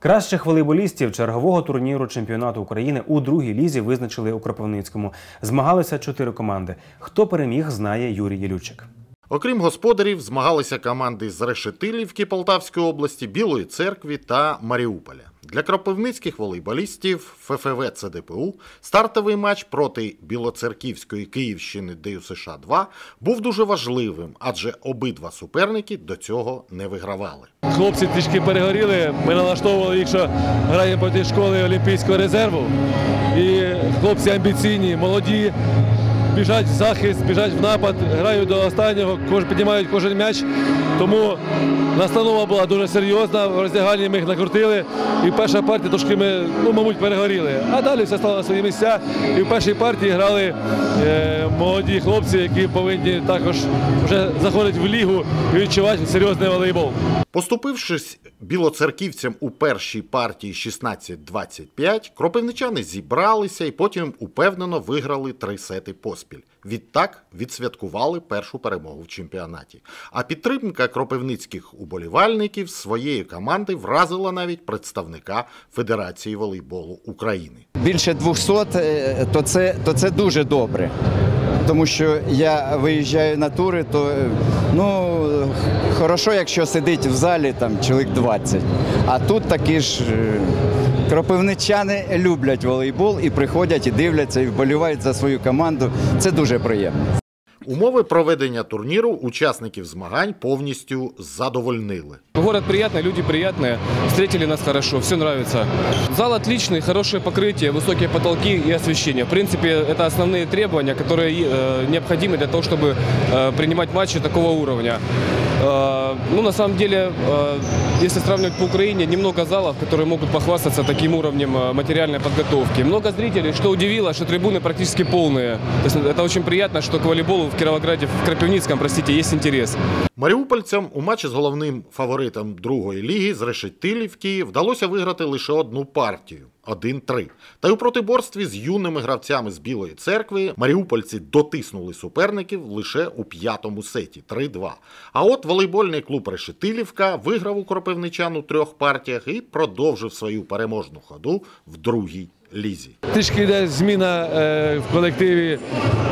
Кращих волейболістів чергового турніру чемпіонату України у другій лізі визначили у Кропивницькому. Змагалися чотири команди. Хто переміг, знає Юрій Єлючик. Окрім господарів, змагалися команди з Решетилівки Полтавської області, Білої церкви та Маріуполя. Для кропивницьких волейболістів ФФВ ЦДПУ стартовий матч проти Білоцерківської Київщини ДЮСШ 2 був дуже важливим, адже обидва суперники до цього не вигравали. Хлопці трішки перегоріли. Ми налаштовували їх, що граємо проти школи Олімпійського резерву. І хлопці амбіційні, молоді, біжать в захист, біжать в напад, грають до останнього, піднімають кожен м'яч. Тому настанова була дуже серйозна. В роздягальні ми їх накрутили. І перша партія трошки ми, ну, мабуть, перегоріли. А далі все стало на свої місця. І в першій партії грали е, молоді хлопці, які повинні також вже заходити в лігу і відчувати серйозний волейбол. Поступившись білоцерківцям у першій партії 16-25, кропивничани зібралися і потім упевнено виграли три сети поспіль. Відтак відсвяткували першу перемогу в чемпіонаті. А підтримка кропивницьких уболівальників своєї команди вразила навіть представника Федерації волейболу України. більше 200, е, то це, то це дуже добре. Тому що я виїжджаю на тури, то е, ну хорошо, якщо сидить в залі там чоловік 20. А тут такі ж е, кропивничани люблять волейбол і приходять, і дивляться, і вболівають за свою команду. Це дуже приємно. Умови проведення турніру учасників змагань повністю задовольнили. Город приятный, люди приятные, встретили нас хорошо, все нравится. Зал отличный, хорошее покрытие, высокие потолки и освещение. В принципе, это основные требования, которые э, необходимы для того, чтобы э, принимать матчи такого уровня. Э, ну, на самом деле, э, если сравнивать по Украине, немного залов, которые могут похвастаться таким уровнем э, материальной подготовки. Много зрителей, что удивило, что трибуны практически полные. То есть это очень приятно, что к волейболу в Кировограде, в Крапивницком, простите, есть интерес. Маріупольцям у матчі з головним фаворитом другої ліги з Решетилівки вдалося виграти лише одну партію 1-3. Та й у протиборстві з юними гравцями з Білої церкви маріупольці дотиснули суперників лише у п'ятому сеті 3-2. А от волейбольний клуб Решетилівка виграв у кропивничан у трьох партіях і продовжив свою переможну ходу в другій лізі. Трішки йде зміна е, в колективі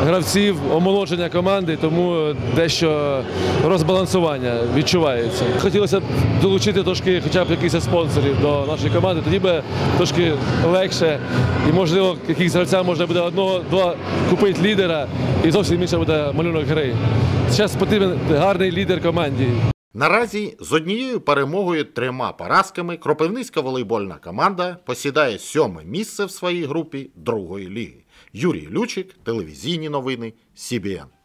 гравців, омолодження команди, тому дещо розбалансування відчувається. Хотілося б долучити трошки хоча б якихось спонсорів до нашої команди, тоді би трошки легше і, можливо, якихось гравцям можна буде одного-два купити лідера і зовсім інше буде малюнок гри. Зараз потрібен гарний лідер команді. Наразі з однією перемогою трьома поразками Кропивницька волейбольна команда посідає сьоме місце в своїй групі другої ліги. Юрій Лючик, телевізійні новини, СІБІН.